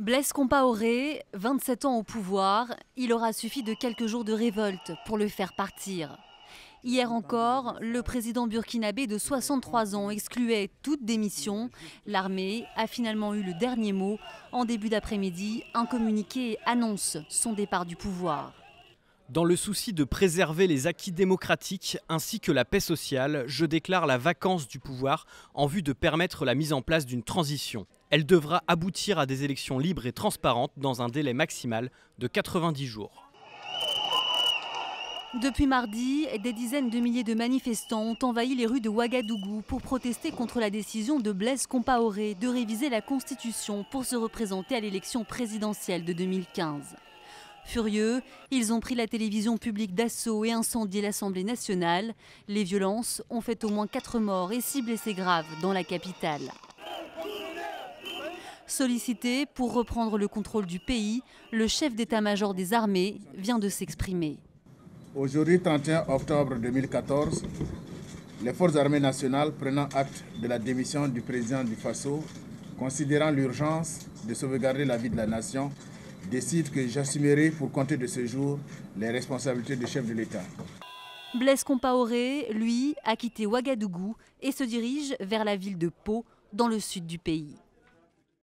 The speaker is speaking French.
Blaise Compaoré, 27 ans au pouvoir, il aura suffi de quelques jours de révolte pour le faire partir. Hier encore, le président burkinabé de 63 ans excluait toute démission. L'armée a finalement eu le dernier mot. En début d'après-midi, un communiqué annonce son départ du pouvoir. Dans le souci de préserver les acquis démocratiques ainsi que la paix sociale, je déclare la vacance du pouvoir en vue de permettre la mise en place d'une transition. Elle devra aboutir à des élections libres et transparentes dans un délai maximal de 90 jours. Depuis mardi, des dizaines de milliers de manifestants ont envahi les rues de Ouagadougou pour protester contre la décision de Blaise Compaoré de réviser la Constitution pour se représenter à l'élection présidentielle de 2015. Furieux, ils ont pris la télévision publique d'assaut et incendié l'Assemblée nationale. Les violences ont fait au moins 4 morts et 6 blessés graves dans la capitale. Sollicité pour reprendre le contrôle du pays, le chef d'état-major des armées vient de s'exprimer. Aujourd'hui, 31 octobre 2014, les forces armées nationales prenant acte de la démission du président du FASO, considérant l'urgence de sauvegarder la vie de la nation, décide que j'assumerai pour compter de ce jour les responsabilités de chef de l'État. Blaise Compaoré, lui, a quitté Ouagadougou et se dirige vers la ville de Pau, dans le sud du pays.